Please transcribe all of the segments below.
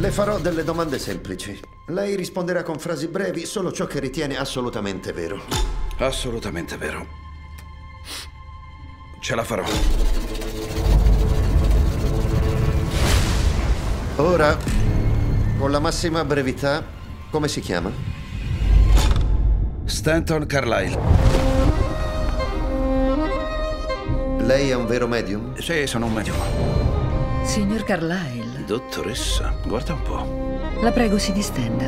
Le farò delle domande semplici. Lei risponderà con frasi brevi solo ciò che ritiene assolutamente vero. Assolutamente vero. Ce la farò. Ora, con la massima brevità, come si chiama? Stanton Carlyle. Lei è un vero medium? Sì, sono un medium. Signor Carlyle, Dottoressa, guarda un po'. la prego si distenda.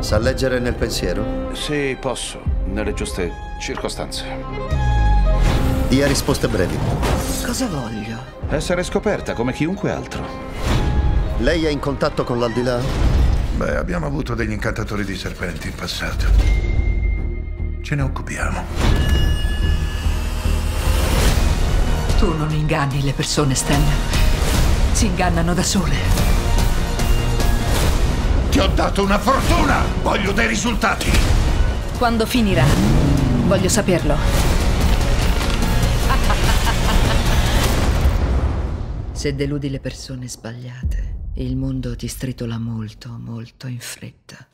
Sa leggere nel pensiero? Sì, posso, nelle giuste circostanze. Dia risposte brevi. Cosa voglio? Essere scoperta come chiunque altro. Lei è in contatto con l'aldilà? Beh, abbiamo avuto degli incantatori di serpenti in passato. Ce ne occupiamo. Tu non inganni le persone, Stan. Si ingannano da sole. Ti ho dato una fortuna! Voglio dei risultati! Quando finirà? Voglio saperlo. Se deludi le persone sbagliate, il mondo ti stritola molto, molto in fretta.